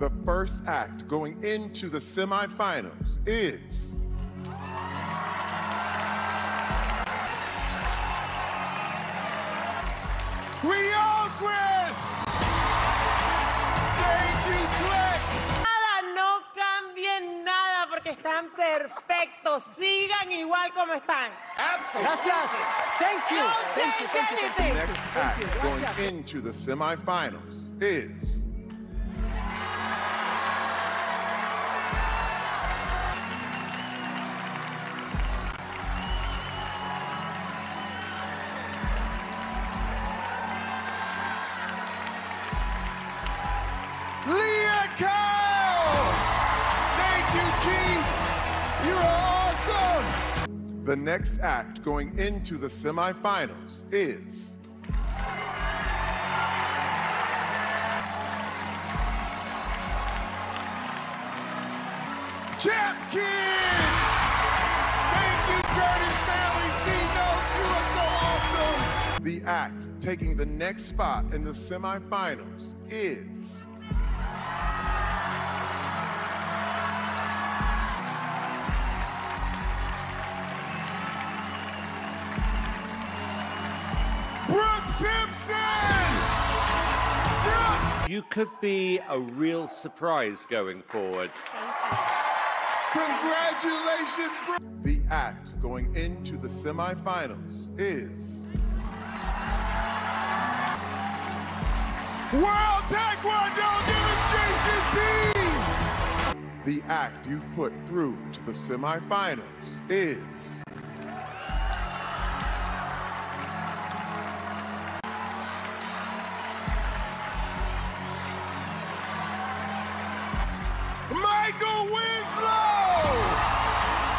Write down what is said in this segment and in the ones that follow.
The first act going into the semifinals is. Rio Chris! Thank you, Click! Nada, no cambien nada porque están perfectos. Sigan igual como están. Gracias. Thank you. Don't Thank you. change Thank you. Thank you. anything. Next Thank act you. going Gracias. into the semifinals is. The next act going into the semifinals is. Champ Kids! Thank you, Curtis family. C notes, you are so awesome. The act taking the next spot in the semifinals is. Simpson! You could be a real surprise going forward. Congratulations! The act going into the semifinals is. World Taekwondo Demonstration Team! The act you've put through to the semifinals is. Michael Winslow!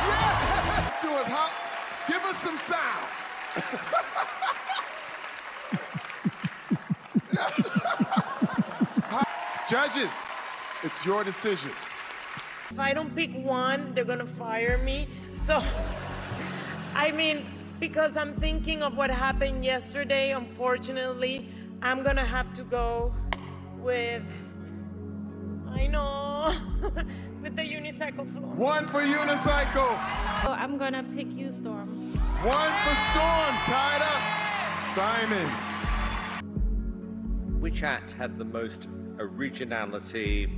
Yeah! Do it, huh? Give us some sounds. Judges, it's your decision. If I don't pick one, they're gonna fire me. So, I mean, because I'm thinking of what happened yesterday, unfortunately, I'm gonna have to go with. I know, with the Unicircle Flow. One for Unicircle, So I'm gonna pick you, Storm. one for storm, tied up. Simon, Which act had the most originality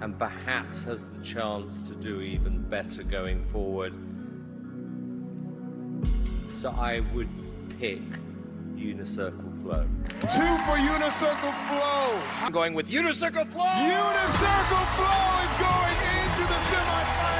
and perhaps has the chance to do even better going forward? So I would pick Unicircle Flow. Two for Unicircle Flow. I'm going with Unicircle Flow. Unicircle Flow is going into the semifinals.